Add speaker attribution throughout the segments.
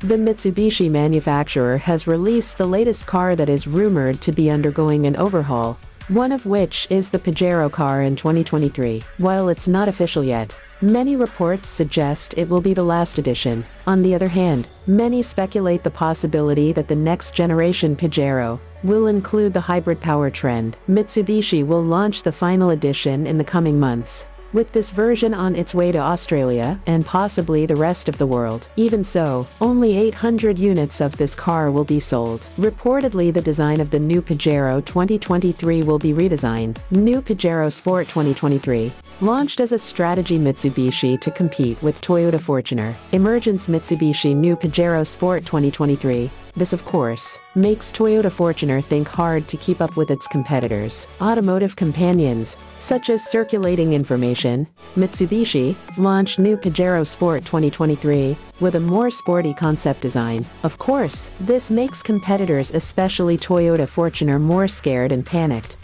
Speaker 1: the Mitsubishi manufacturer has released the latest car that is rumored to be undergoing an overhaul, one of which is the Pajero car in 2023. While it's not official yet, many reports suggest it will be the last edition. On the other hand, many speculate the possibility that the next generation Pajero will include the hybrid power trend. Mitsubishi will launch the final edition in the coming months, with this version on its way to Australia and possibly the rest of the world. Even so, only 800 units of this car will be sold. Reportedly the design of the new Pajero 2023 will be redesigned. New Pajero Sport 2023 launched as a strategy Mitsubishi to compete with Toyota Fortuner. Emergence Mitsubishi New Pajero Sport 2023 this, of course, makes Toyota Fortuner think hard to keep up with its competitors. Automotive companions, such as circulating information, Mitsubishi launched new Pajero Sport 2023 with a more sporty concept design. Of course, this makes competitors, especially Toyota Fortuner, more scared and panicked.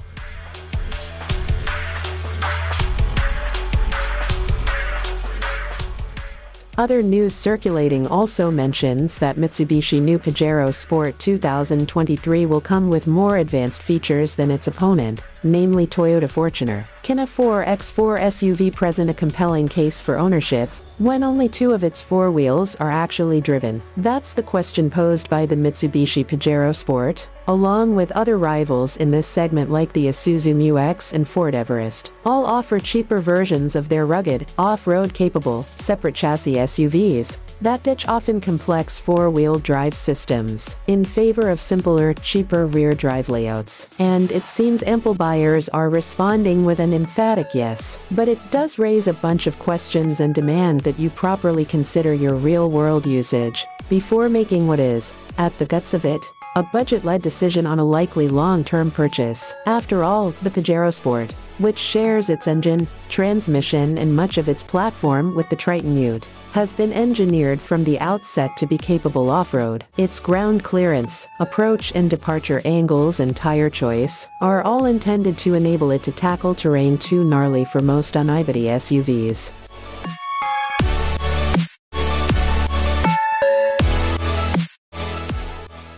Speaker 1: Other news circulating also mentions that Mitsubishi new Pajero Sport 2023 will come with more advanced features than its opponent, namely Toyota Fortuner. Can a 4x4 SUV present a compelling case for ownership, when only two of its four wheels are actually driven? That's the question posed by the Mitsubishi Pajero Sport, along with other rivals in this segment like the Isuzu Mu-X and Ford Everest. All offer cheaper versions of their rugged, off-road capable, separate chassis SUVs, that ditch often complex four-wheel drive systems in favor of simpler, cheaper rear drive layouts. And it seems ample buyers are responding with an emphatic yes. But it does raise a bunch of questions and demand that you properly consider your real-world usage before making what is, at the guts of it, a budget-led decision on a likely long-term purchase. After all, the Pajero Sport, which shares its engine, transmission and much of its platform with the Triton Ute, has been engineered from the outset to be capable off-road. Its ground clearance, approach and departure angles and tire choice are all intended to enable it to tackle terrain too gnarly for most unibody SUVs.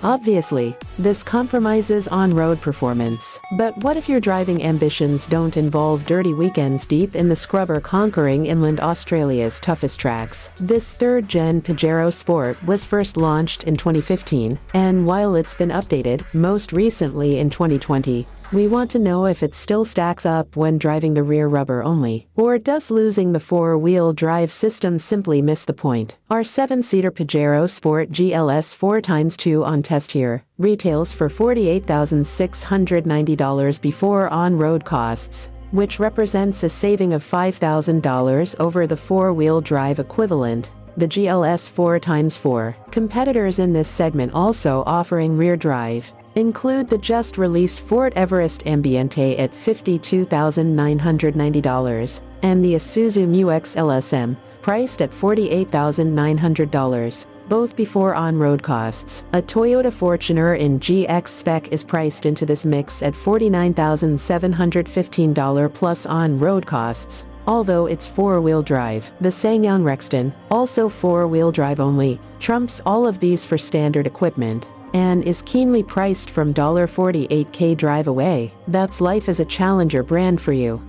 Speaker 1: Obviously, this compromises on-road performance. But what if your driving ambitions don't involve dirty weekends deep in the scrubber conquering inland Australia's toughest tracks? This third-gen Pajero Sport was first launched in 2015, and while it's been updated, most recently in 2020, we want to know if it still stacks up when driving the rear rubber only, or does losing the four-wheel drive system simply miss the point? Our 7-seater Pajero Sport GLS 4x2 on test here retails for $48,690 before on-road costs, which represents a saving of $5,000 over the four-wheel drive equivalent the GLS 4x4. Competitors in this segment also offering rear drive, include the just released Ford Everest Ambiente at $52,990 and the Isuzu Mu-X LSM, priced at $48,900, both before on-road costs. A Toyota Fortuner in GX spec is priced into this mix at $49,715 plus on-road costs, although it's four-wheel drive. The SsangYong Rexton, also four-wheel drive only, trumps all of these for standard equipment and is keenly priced from $48k drive away. That's life as a challenger brand for you.